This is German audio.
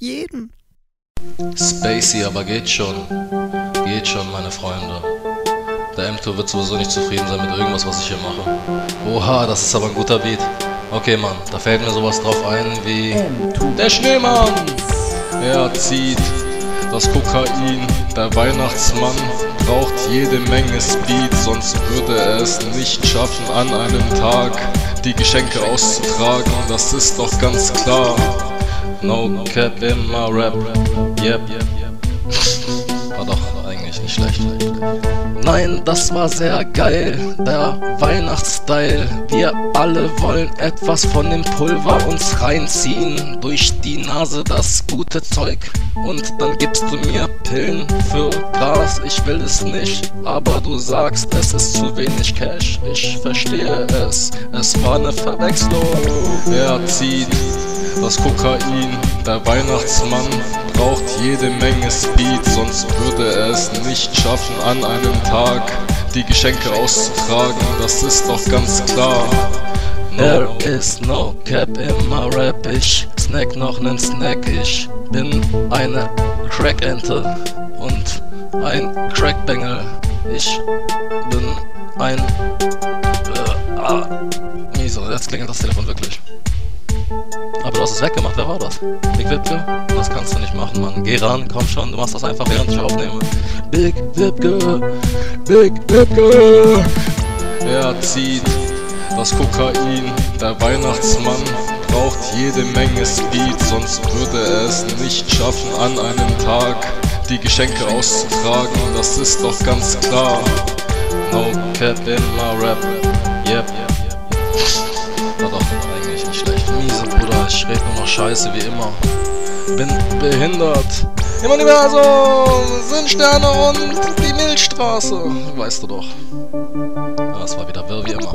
jeden. Spacey, aber geht schon. Geht schon, meine Freunde. Der M-Tour wird sowieso nicht zufrieden sein mit irgendwas, was ich hier mache. Oha, das ist aber ein guter Beat. Okay, Mann, da fällt mir sowas drauf ein wie... Der Schneemann! Er zieht das Kokain. Der Weihnachtsmann braucht jede Menge Speed, sonst würde er es nicht schaffen, an einem Tag die Geschenke auszutragen. Das ist doch ganz klar. No cap in my rap. Yep. War doch eigentlich nicht schlecht. Nein, das war sehr geil, der Weihnachtsstyle. Wir alle wollen etwas von dem Pulver uns reinziehen. Durch die Nase das gute Zeug. Und dann gibst du mir Pillen für Gras. Ich will es nicht, aber du sagst, es ist zu wenig Cash. Ich verstehe es, es war eine Verwechslung. Er zieht das Kokain, der Weihnachtsmann braucht jede Menge Speed, sonst würde er es nicht schaffen, an einem Tag die Geschenke auszutragen. Das ist doch ganz klar. There is no cap in my rap, ich snack noch nen Snack, ich bin eine Crackente und ein Crackbengel. Ich bin ein... Äh, ah, miese, jetzt klingelt das Telefon wirklich. Hast es weggemacht, wer war das? Big Wipke? Das kannst du nicht machen, Mann. Geh ran, komm schon, du machst das einfach, während ich aufnehme. Big Wipke, Big Wipke. Er zieht das Kokain, der Weihnachtsmann braucht jede Menge Speed, sonst würde er es nicht schaffen, an einem Tag die Geschenke auszutragen. Das ist doch ganz klar. No cap in my rap. Ich rede nur noch Scheiße wie immer. Bin behindert. Im Universum sind Sterne und die Milchstraße. Weißt du doch. Das war wieder wirr wie immer.